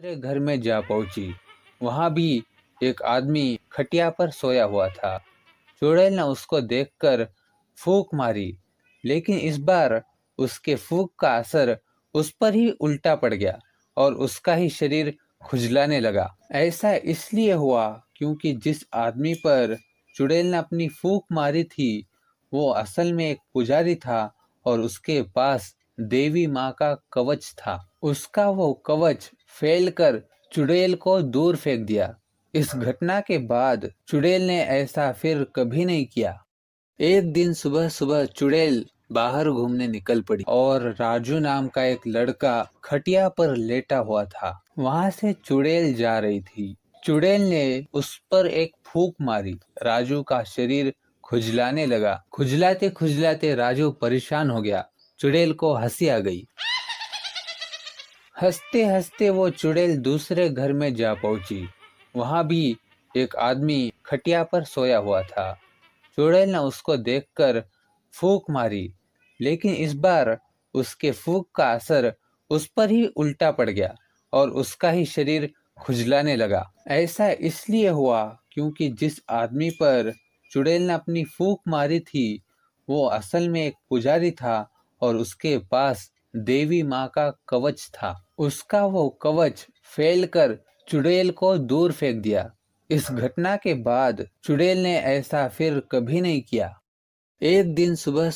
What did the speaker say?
दूसरे घर में जा पहुँची। वहाँ भी एक आदमी खटिया पर सोया हुआ था। चुड़ैल ने उसको देखकर फूक मारी, लेकिन इस बार उसके फूक का असर उस पर ही उल्टा पड़ गया और उसका ही शरीर खुजलाने लगा। ऐसा इसलिए हुआ क्योंकि जिस आदमी पर चुड़ैल ने अपनी फूक मारी थी, वो असल में एक पुजारी था और उसके पास देवी माँ का कवच था। उसका वो कवच फैलकर चुड़ैल को दूर फेंक दिया। इस घटना के बाद चुड़ैल ने ऐसा फिर कभी नहीं किया। एक दिन सुबह सुबह चुड़ैल बाहर घूमने निकल पड़ी और राजू नाम का एक लड़का खटिया पर लेटा हुआ था। वहाँ से चुड़ैल जा रही थी। चुड़ैल ने उस पर एक फूक मारी। राजू का शरीर खुजलाने लगा। खुजलाते खुजलाते राजू परेशान हो गया। चुड़ैल को हँसी आ गई। हँसते हँसते वो चुड़ैल दूसरे घर में जा पहुँची। वहाँ भी एक आदमी खटिया पर सोया हुआ था। चुड़ैल ने उसको देखकर फूक मारी, लेकिन इस बार उसके फूक का असर उस पर ही उल्टा पड़ गया और उसका ही शरीर खुजलाने लगा। ऐसा इसलिए हुआ क्योंकि जिस आदमी पर चुड़ैल ने अपनी फूक मारी थी, वो असल में एक पुजारी था और उसके पास देवी माँ का कवच था। उसका वो कवच फैल कर चुड़ैल को दूर फेंक दिया। इस घटना के बाद चुड़ैल ने ऐसा फिर कभी नहीं किया। एक दिन सुबह